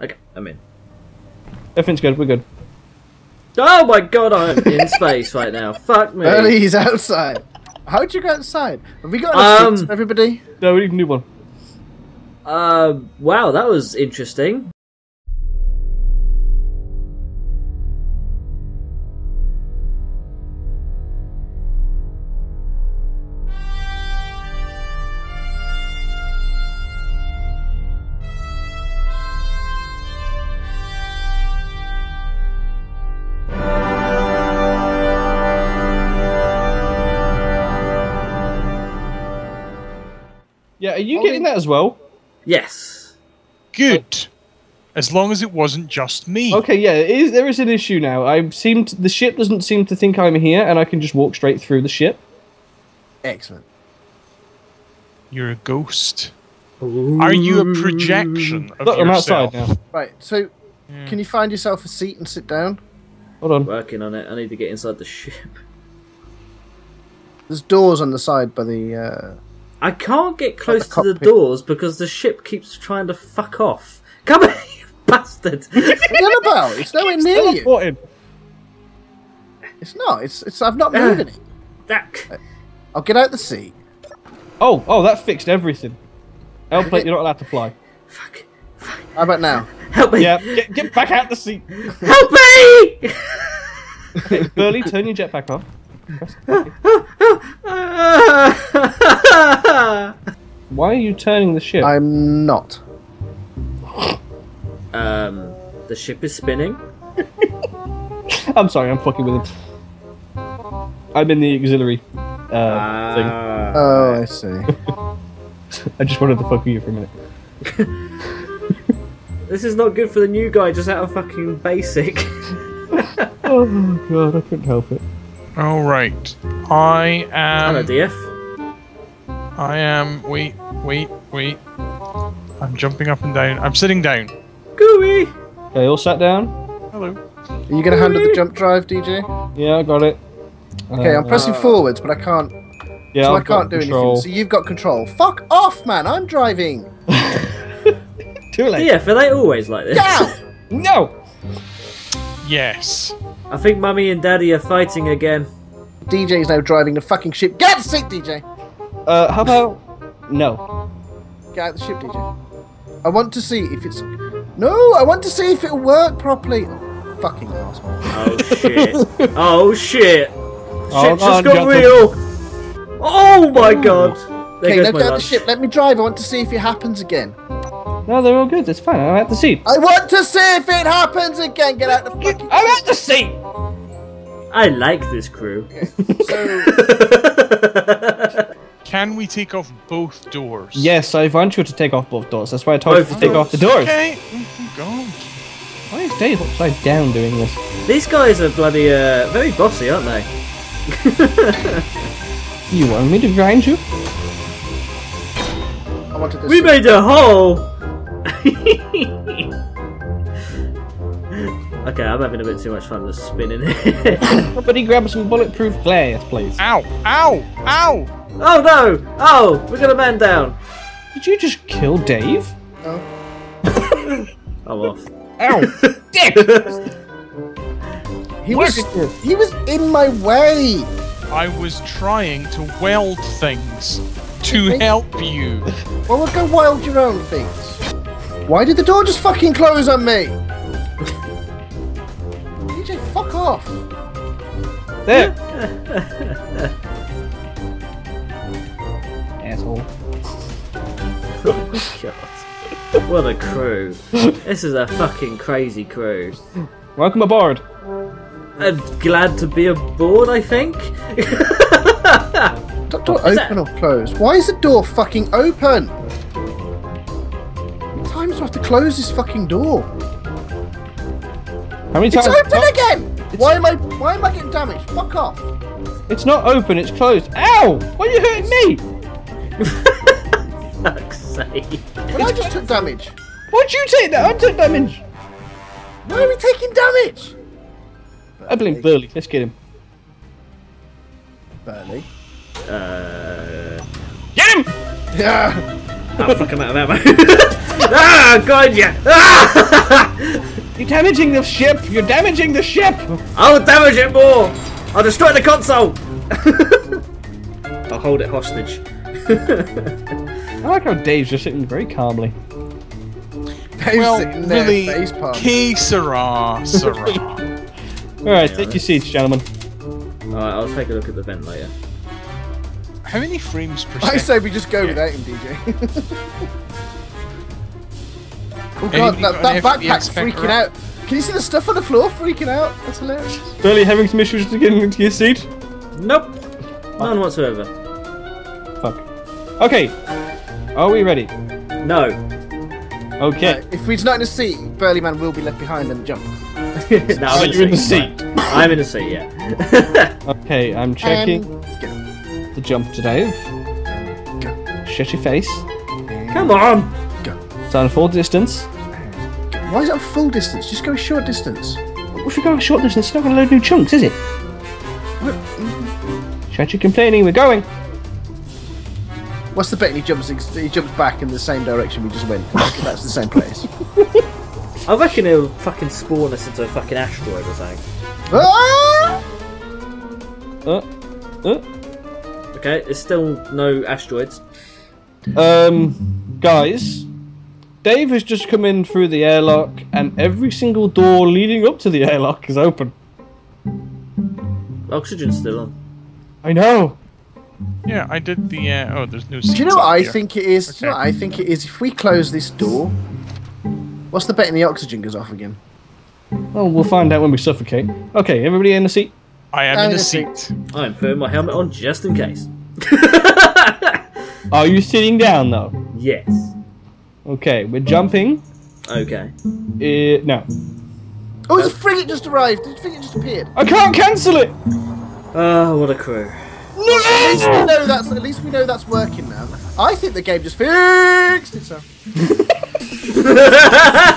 Okay, I'm in. Everything's good. We're good. Oh my god, I'm in space right now. Fuck me. Early, he's outside. How'd you go outside? Have we got a Um, seat everybody? No, we can do one. Uh, wow, that was interesting. You Only- getting that as well? Yes. Good. As long as it wasn't just me. Okay, yeah, it is, there is an issue now. I seem to, the ship doesn't seem to think I'm here, and I can just walk straight through the ship. Excellent. You're a ghost. Are you a projection of Look, I'm yourself? outside now. Right, so can you find yourself a seat and sit down? Hold on. Working on it. I need to get inside the ship. There's doors on the side by the. Uh... I can't get close to the doors because the ship keeps trying to fuck off. Come here, you bastard! What are you about? It's nowhere near you. Teleported. It's not. It's. It's. I've not moved uh, moving it. that. Uh, I'll get out the seat. Oh, oh, that fixed everything. L plate, you're not allowed to fly. Fuck. How about now? Help me! Yeah, get, get back out the seat. Help me! Burly, turn your jetpack off. Why are you turning the ship? I'm not. um, the ship is spinning. I'm sorry, I'm fucking with it. I'm in the auxiliary uh, Ah. Oh, I see. I just wanted to fuck with you for a minute. This is not good for the new guy just out of fucking basic. Oh god, I couldn't help it. All right. I am. Hello, DF. I am. Wait, wait, wait. I'm jumping up and down. I'm sitting down. Gooey! Okay, all sat down? Hello. Are you going to handle the jump drive, DJ? Yeah, I got it. Okay, I'm Uh, pressing forwards, but I can't. yeah, so I I've got can't do control. anything. So you've got control. Fuck off, man! I'm driving. Too late. Yeah, are they always like this? Get out! No! Yes. I think mummy and daddy are fighting again. DJ's now driving the fucking ship. Get out the seat, DJ. Uh, how about... No. Get out the ship, DJ. I want to see if it's. No, I want to see if it'll work properly. Oh, fucking asshole. Oh shit. oh shit. Oh, Shit just God, got got real. Oh my god. There Okay, goes now get out the ship. Let me drive. I want to see if it happens again. No, they're all good. It's fine. I'm at the seat. I want to see if it happens again. Get out the fucking. I'm at the seat! I like this crew. So, Can we take off both doors? Yes, I want you to take off both doors. That's why I told you Both to take off the doors. Okay. God. Why is Dave upside down doing this? These guys are bloody uh, very bossy, aren't they? You want me to grind you? I wanted this. We made a hole. okay, I'm having a bit too much fun just spinning here. Somebody grab some bulletproof glass, please. Ow! Ow! Ow! Oh no! Oh, we got a man down. Did you just kill Dave? No. I'm off. Ow! Dick! He was. He was in my way. I was trying to weld things to help you. Well, we'll go weld your own things. Why did the door just fucking close on me? DJ, fuck off. There! What a crew. This is a fucking crazy crew. Welcome aboard. I'm glad to be aboard, I think. That door Is open or closed? Why is the door fucking open? Times do I have to close this fucking door? How many times? It's times? open oh. again! Why am I why am I getting damaged? Fuck off! It's not open, it's closed. Ow! Why are you hurting me? Fuck's sake. Well, I just took damage. Why'd you take that? I took damage. Why are we taking damage? I blame Burly. Let's get him. Burly. Uh, Get him! Yeah. Oh, fuck, I'm out of ammo. ah, God, yeah. Ah! You're damaging the ship! You're damaging the ship! I'll damage it more. I'll destroy the console. I'll hold it hostage. I like how Dave's just sitting very calmly. Dave's well, sitting there, really, face palm. que sera, sera. Alright, Yeah, take your seats, gentlemen. Alright, I'll take a look at the vent later. How many frames per second? I say we just go without him, DJ. oh god, Anything that, that backpack's freaking right? out. Can you see the stuff on the floor freaking out? That's hilarious. Burly having some issues to getting into your seat? Nope. None whatsoever. Fuck. Okay. Are we ready? No. Okay. Uh, if he's not in a seat, Burlyman will be left behind and jump. no, I'm you're in the seat. I'm in the seat, yeah. Okay, I'm checking And go. the jump to Dave. Shut your face. Come on. Stand full distance. Why is it on full distance? Just go a short distance. If we go a short distance, it's not going to load new chunks, is it? Shut your complaining, we're going. What's the bet? He jumps. He jumps back in the same direction we just went. That's the same place. I reckon it'll fucking spawn us into a fucking asteroid or something. Ah! Uh, uh. Okay, there's still no asteroids. Um, guys, Dave has just come in through the airlock, and every single door leading up to the airlock is open. Oxygen's still on. I know. Yeah, I did the. Uh, oh, there's no. Do you know what I here. think it is? Do you know what I think it is? If we close this door, what's the betting the oxygen goes off again? Oh, we'll find out when we suffocate. Okay, everybody in the seat. I am I'm in the a a seat. I'm putting my helmet on just in case. Are you sitting down though? Yes. Okay, we're jumping. Okay. Uh, no, Oh, there's a frigate just arrived. The frigate just appeared. I can't cancel it. Oh, what a crew. At least we know that's at least we know that's working now. I think the game just fixed itself.